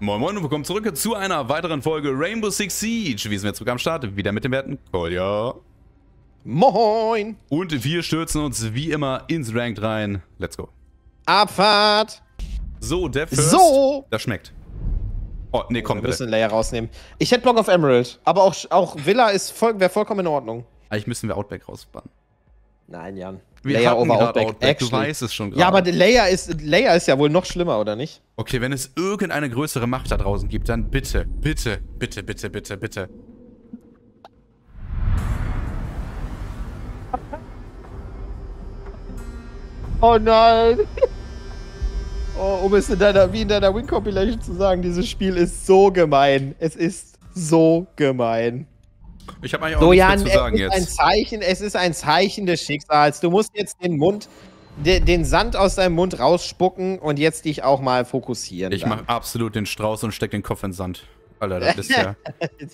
Moin Moin und willkommen zurück zu einer weiteren Folge Rainbow Six Siege. Wir sind jetzt sogar am Start, wieder mit den Werten Kolja. Moin! Und wir stürzen uns wie immer ins Ranked rein. Let's go. Abfahrt! So, der First. So! Das schmeckt. Oh, nee, komm Wir bitte. müssen Layer rausnehmen. Ich hätte Block auf Emerald, aber auch, auch Villa ist voll, wäre vollkommen in Ordnung. Eigentlich müssen wir Outback rausbannen. Nein, Jan. Wir Layer over Outback, Outback, du actually. weißt es schon gerade. Ja, aber Layer ist, Layer ist ja wohl noch schlimmer, oder nicht? Okay, wenn es irgendeine größere Macht da draußen gibt, dann bitte, bitte, bitte, bitte, bitte, bitte. Oh nein! Oh, um es in deiner, wie in deiner Win-Compilation zu sagen, dieses Spiel ist so gemein. Es ist so gemein. Ich habe eigentlich auch So, nichts Jan, es zu sagen ist ein jetzt. Zeichen, es ist ein Zeichen des Schicksals. Du musst jetzt den Mund, de, den Sand aus deinem Mund rausspucken und jetzt dich auch mal fokussieren. Ich mache absolut den Strauß und steck den Kopf in den Sand. Alter, das ist ja...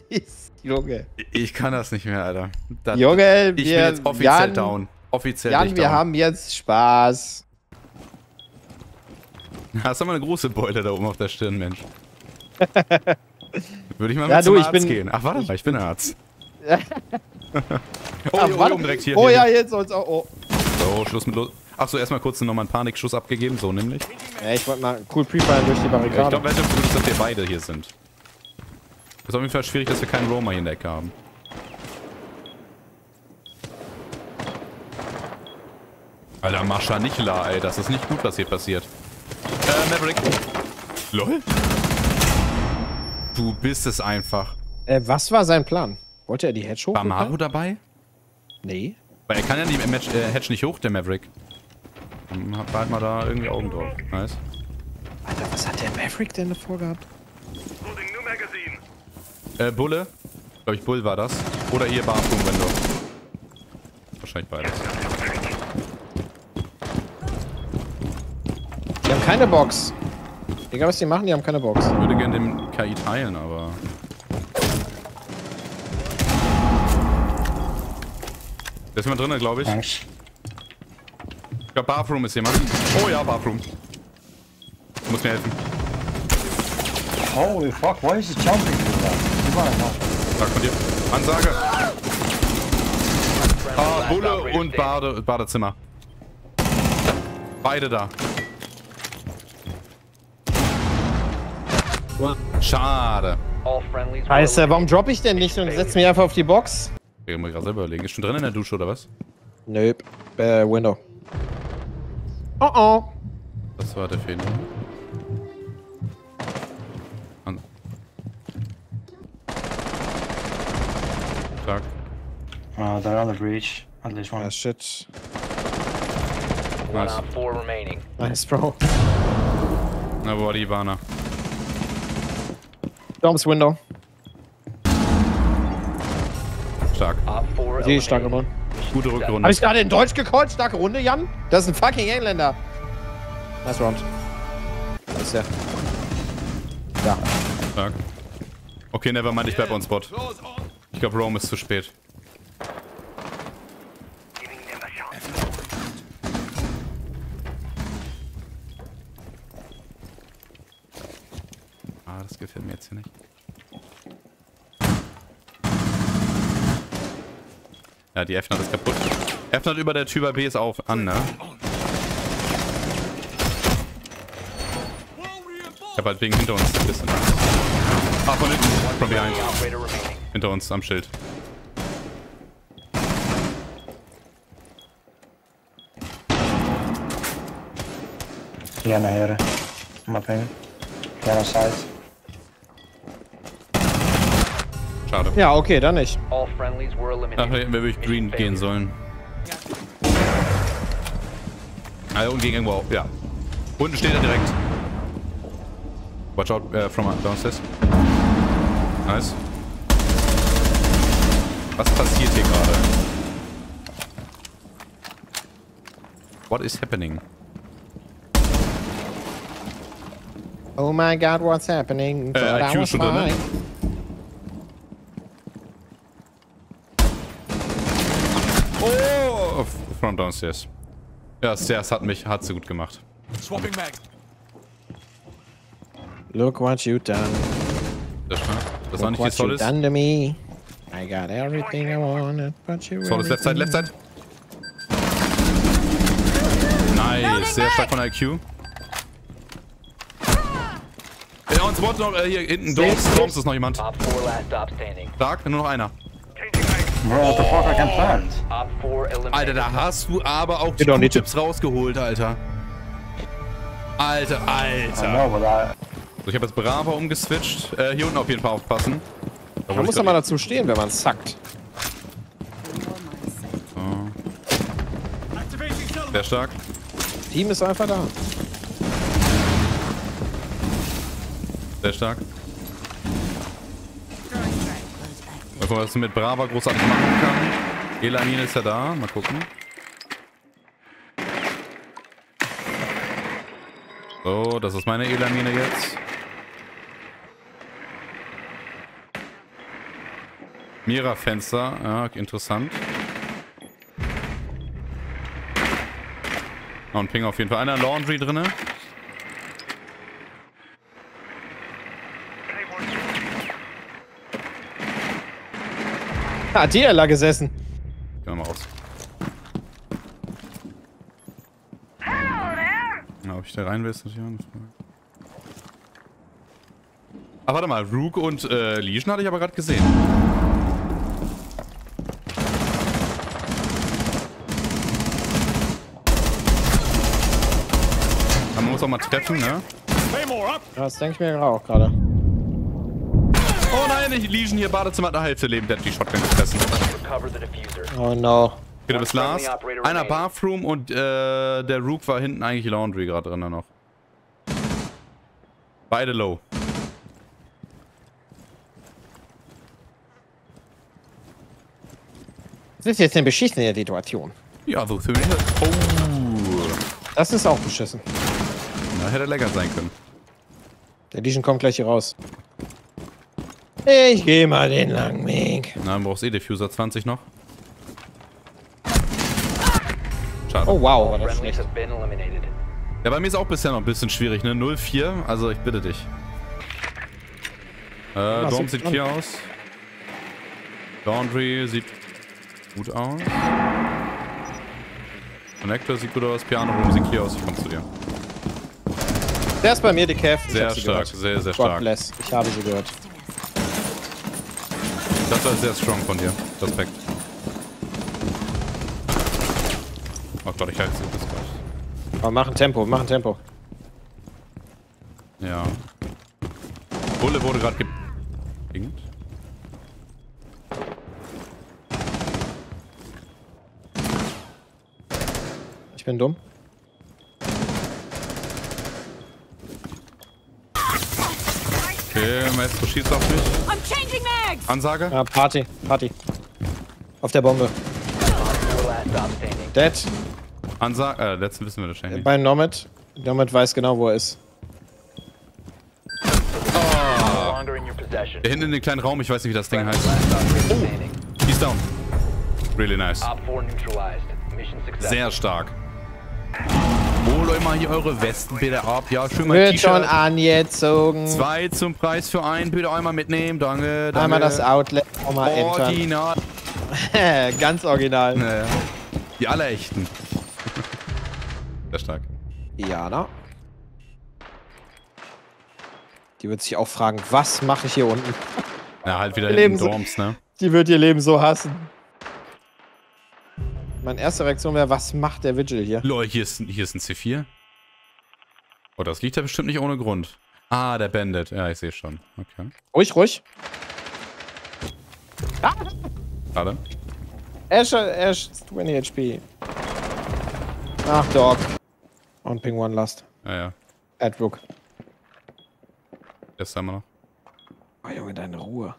Junge. Ich kann das nicht mehr, Alter. Das, Junge, ich bin wir, jetzt offiziell Jan, down. Offiziell Jan, wir down. haben jetzt Spaß. Hast du mal eine große Beule da oben auf der Stirn, Mensch. Würde ich mal Ja, mit du, zum Arzt bin- gehen. Ach, warte mal, ich bin Arzt. oh, Ach, warte. oben direkt hier. oh hier, ja, hier. jetzt soll's auch. Oh. So, Schluss mit los. Achso, erstmal kurz nochmal einen Panikschuss abgegeben, so nämlich. Ja, ich wollte mal cool prefire durch die Ja, ich Barrikade. glaube, ist gut, dass wir beide hier sind. Ist auf jeden Fall schwierig, dass wir keinen Roamer hier in der Ecke haben. Alter, Mascha nicht la, ey. Das ist nicht gut, was hier passiert. Äh, Maverick. LOL? Du bist es einfach. äh, was war sein Plan? Wollte er die Hedge hoch? War Maru dabei? Nee. Weil er kann ja die Match, äh, Hedge nicht hoch, der Maverick. Dann hat halt mal da irgendwie Augen drauf. Nice. Alter, was hat der Maverick denn davor gehabt? Äh, Bulle. Glaube ich, Bull war das. Oder hier Bathroom Window. Wahrscheinlich beides. Die haben keine Box. Egal was die machen, die haben keine Box. Ich würde gerne den KI teilen, aber. Da ist jemand drin, glaube ich. Ich glaube, Bathroom ist jemand. Oh ja, Bathroom. Du musst mir helfen. Holy fuck, why is he jumping through that? You wanna know. Sag von dir. Ansage. Ah, Bulle und Bade, Badezimmer. Beide da. Schade. Scheiße, warum droppe ich denn nicht und setze mich einfach auf die Box? Ich muss gerade selber überlegen. Ist schon drin in der Dusche oder was? Nope. Äh, Window. Oh oh. Das war der Fehler. An Tag. Uh, they're on the breach. At least one. Ah, shit. One Nice. op four remaining. Nice, Bro. Na, wo war die Ivana? Doms Window. Stark. Starke eliminated. Mann. Gute Rückrunde. Hab ich gerade in Deutsch gecallt? Starke Runde, Jan? Das ist ein fucking Engländer. Nice round. Das ist der. Ja. Stark. Okay, nevermind, ich bleib on Spot. Ich glaube, Rome ist zu spät. Ah, das gefällt mir jetzt hier nicht. Ja, die F-Nut ist kaputt. F-Nut über der Tür bei B ist auf an, ne? Ich hab halt wegen hinter uns ein bisschen. Ah, von hinten. From behind. Hinter uns am Schild. Yeah, naar heren. In my opinion. Yeah, on side. Schade. Ja, okay, dann nicht. Ach, hätten wir wirklich Green gehen sollen. Also und gegen irgendwo auch, ja. Unten steht er direkt. Watch out äh, from downstairs. Nice. Was passiert hier gerade? What is happening? Oh my god, what's happening? Äh, Thought I IQ was schon drin, ne? fine. Oh! From downstairs. Ja, Stairs hat mich, hat sie gut gemacht. Swapping mag. Look what you done. Das, ne? das war nicht die what you Solis. done to me. I got everything I wanted, but you Solis, Left Side, Left Side. Nice, sehr stark von IQ. Ja, und Spot noch, äh, hier hinten, Dorms, Dorms ist noch jemand. Op 4 last stop standing. Stark, nur noch einer. Bro, what the fuck, I can plant. Op 4 eliminated. Alter, da hast du aber auch die Chips rausgeholt, Alter. Alter, Alter. know. So, ich habe jetzt Brava umgeswitcht. Äh, hier unten auf jeden Fall aufpassen. Da Man muss doch mal dazu stehen, wenn man zackt. Sehr stark. Team ist einfach da. Sehr stark. Mal gucken, was man mit Brava großartig machen kann. Elamin ist ja da. Mal gucken. So, das ist meine Elamine jetzt. Mira-Fenster. Ja, interessant. Ein Ping auf jeden Fall. Einer Laundry drinne. Hat die da gesessen? Gehen wir mal raus. Na, ob ich da rein will, ist natürlich auch eine Frage. Ah, warte mal. Rook und äh, Legion hatte ich aber gerade gesehen. Aber Man muss auch mal treffen, ne? Ja, das denke ich mir auch gerade. Oh die Legion hier Badezimmer hat eine Hälfte Leben. Der hat die Shotgun gefressen. Oh no. Okay, du bist last. Einer Bathroom und äh, der Rook war hinten eigentlich Laundry gerade drin noch. Beide low. Das ist jetzt eine beschissene Situation. Ja, so für mich. Oh. Das ist auch beschissen. Na, hätte lecker sein können. Der Legion kommt gleich hier raus. Ich geh mal den langen Weg. Dann brauchst eh Diffuser 20 noch. Schade. Oh wow, war das schlecht. Ja, bei mir ist auch bisher noch ein bisschen schwierig, ne? 0-4, also ich bitte dich. Äh, Dom sieht sieht hier aus. Laundry sieht gut aus. Connector sieht gut aus. Piano Room sieht hier aus. Ich komm zu dir. Der ist bei mir, die Kev. Sehr stark, sehr, sehr God stark. bless. Ich habe sie gehört. Das war sehr strong von dir. Respekt. Oh Gott, ich halte sie bis gleich. Aber machen Tempo, machen Tempo. Ja. Bulle wurde gerade gepinkt. Ich bin dumm. Okay, Maestro schießt auf mich. I'm changing mags! Ansage? Ah, Party, Party. Auf der Bombe. Op 4 last stop standing. Dead. Ansage. Äh, letzten wissen wir wahrscheinlich nicht. Bei Nomad. Nomad weiß genau, wo er ist. Possession. Hier hinten in den kleinen Raum, ich weiß nicht, wie das Ding heißt. Standing. He's down. Really nice. Op 4 neutralized. Mission success. Sehr stark. Holt euch mal hier eure Westen bitte ab. Ja, schön mal Wird schon angezogen. Zwei zum Preis für einen. Bitte einmal mitnehmen. Danke, danke. Einmal das Outlet, nochmal. Original. Ganz original. Naja. Die allerechten. Sehr stark. Jana. Die wird sich auch fragen, was mache ich hier unten? Ja, halt wieder leben so- Dorms, ne? Die wird ihr Leben so hassen. Meine erste Reaktion wäre, was macht der Vigil hier? Lol, hier ist, hier ist ein C4. Oh, das liegt ja bestimmt nicht ohne Grund. Ah, der Bandit. Ja, ich sehe schon. Okay. Ruhig, ruhig. Schade. Ash, Ash, 20 HP. Ach, Dog. Und Ping One Last. Ja, ja. Adrook. Der ist da immer noch. Oh, Junge, deine Ruhe.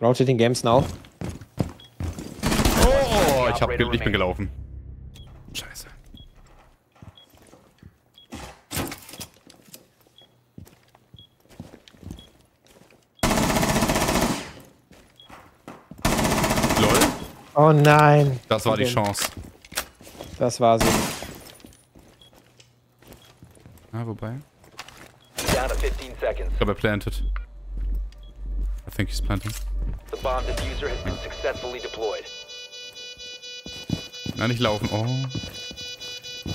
Rotating Games now. Ich, hab, ich bin gelaufen. Scheiße. Lol, Oh nein. das war die. Chance. Das war sie. Ah, wobei. Down down to 15 seconds. Ich glaube, er planted. I think he's planting. The bomb diffuser has been successfully deployed. Nein, nicht laufen. Oh. Ja,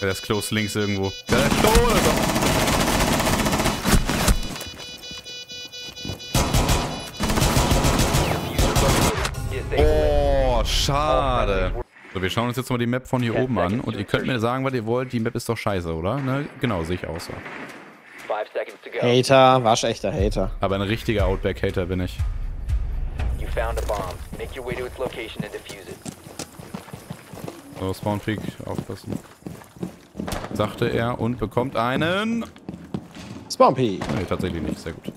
der ist close links irgendwo. Der ist close! Diffuser located. Disable it. Oh, schade. So, wir schauen uns jetzt mal die Map von hier oben an. Und ihr könnt mir sagen, was ihr wollt. Die Map ist doch scheiße, oder? Ne? Genau, sehe ich aus. so. Hater, waschechter Hater. Aber ein richtiger Outback-Hater bin ich. You found a bomb. Make your way to its location and defuse it. So, Spawn Peak, aufpassen. Sagte er und bekommt einen... Spompy. Nee, tatsächlich nicht. Sehr gut.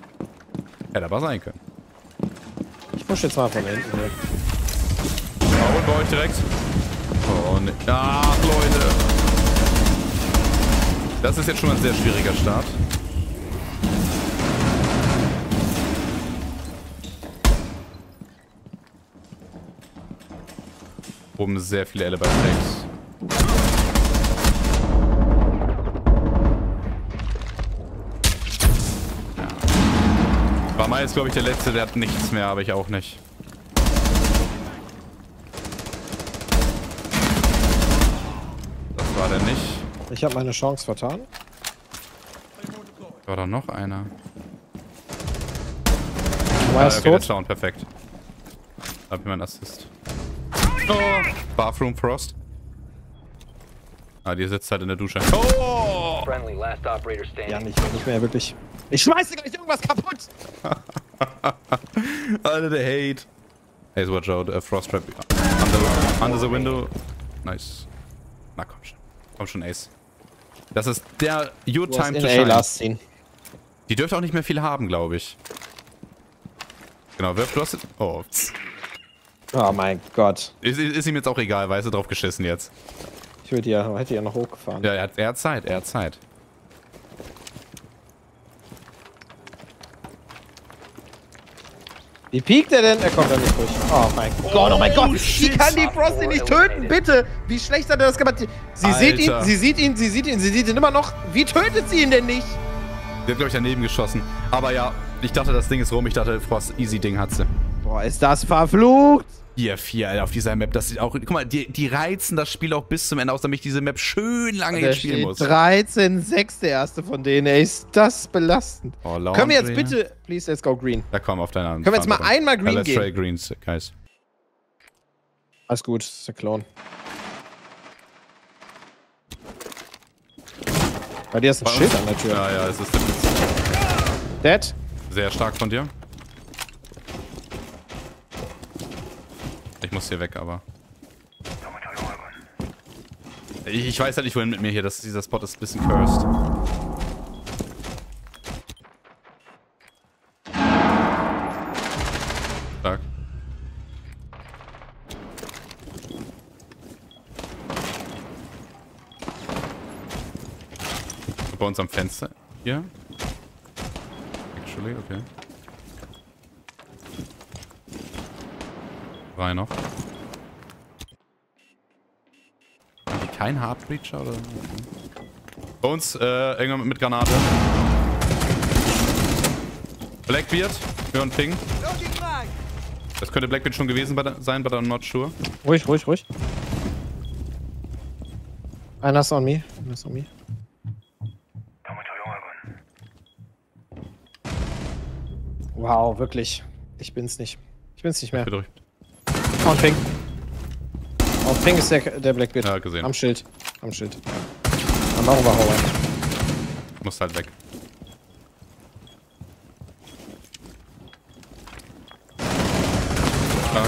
Hätte aber sein können. Ich push jetzt mal von hinten weg. Bauen bei euch direkt. Oh, ne. Ach, Leute. Das ist jetzt schon ein sehr schwieriger Start. Oben sehr viele Alibi Fakes. Ja. War mal jetzt, glaube ich, der letzte, der hat nichts mehr, aber ich auch nicht. Das war der nicht. Ich habe meine Chance vertan. War da noch einer? Ah, okay, der tot. Sound, perfekt. Hab ich meinen Assist. Oh, Bathroom Frost. Ah, die sitzt halt in der Dusche. Oh! Friendly, last operator standing. Ja, nicht, nicht mehr wirklich. Ich schmeiße gleich irgendwas kaputt. Alter, der Hate. Hey, watch out. Uh, Frost Trap. Under, under the window. Nice. Na komm schon. Komm schon, Ace. Das ist der Your Du hast Time to Shine. last seen. Die dürfte auch nicht mehr viel haben, glaube ich. Genau, wirf Frost. Oh. Oh mein Gott. Ist, ist, ist ihm jetzt auch egal, weißt du, drauf geschissen jetzt. Ich würde ja, hätte ja noch hochgefahren. Ja, er hat, er hat Zeit, er hat Zeit. Wie piekt er denn? Er kommt da nicht durch. Oh mein Gott, oh mein Gott. Wie kann die Frosty nicht töten? Bitte. Wie schlecht hat er das gemacht? Sie sieht ihn, Alter. sie sieht ihn, sie sieht ihn, sie sieht ihn immer noch. Wie tötet sie ihn denn nicht? Die hat, glaube ich, daneben geschossen. Aber ja, ich dachte, das Ding ist rum. Ich dachte, Frost, easy Ding hat sie. Boah, ist das verflucht. Hier, vier, Alter, auf dieser Map. Das sieht auch. Guck mal, die, die reizen das Spiel auch bis zum Ende aus, damit ich diese Map schön lange jetzt spielen muss. 13, 6 der erste von denen. Ey, ist das belastend. Oh, Können wir jetzt Laundry. bitte, please, let's go green. Da komm, auf deiner Hand. Können wir jetzt mal einmal green let's gehen? try greens, guys. Alles gut, das ist der Clone. Bei dir ist ein Schild an der Tür. Ja, ja, es ist Dead? sehr stark von dir. Ich muss hier weg, aber. Ich, ich weiß halt nicht, wohin mit mir hier. Das, dieser Spot ist ein bisschen cursed. Stark. Bei uns am Fenster. Hier. Actually, okay. Drei noch. Kein Heartbreacher oder? Bei uns, äh, irgendwann mit Granate. Blackbeard, wir hören Ping. Das könnte Blackbeard schon gewesen sein, but I'm not sure. Ruhig, ruhig, ruhig. Einer ist on me. Einer ist on me. Wow, wirklich. Ich bin's nicht. Ich bin's nicht mehr. Gedrückt. On Ping. On Ping ist der, der Blackbeard. Ja, gesehen. Am Schild. Am Schild. Am Overhauer. Muss halt weg.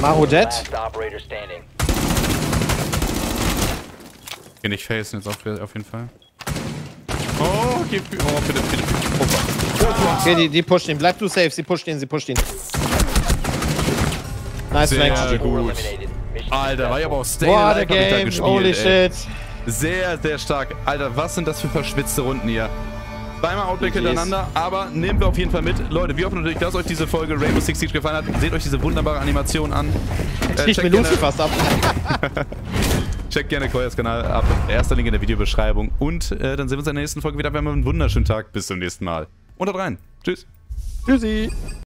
Maru dead. Geh nicht facen jetzt auf, auf jeden Fall. Oh, gib, oh, bitte, bitte, bitte. Okay, die, die pushen ihn. Bleib du safe. Sie pusht ihn, sie pusht ihn. Nice Sehr flank. gut. Alter, war ja aber auch Stay What a game. gespielt, Holy ey. shit. Sehr, sehr stark. Alter, was sind das für verschwitzte Runden hier? Zweimal Outback hintereinander, aber nehmen wir auf jeden Fall mit. Leute, wir hoffen natürlich, dass euch diese Folge Rainbow Six Siege gefallen hat. Seht euch diese wunderbare Animation an. Äh, Ich mir Lucy gerne- fast ab. Checkt gerne Koyas Kanal ab. Erster Link in der Videobeschreibung. Und äh, dann sehen wir uns in der nächsten Folge wieder. Wir haben einen wunderschönen Tag. Bis zum nächsten Mal. Und haut rein. Tschüss. Tschüssi.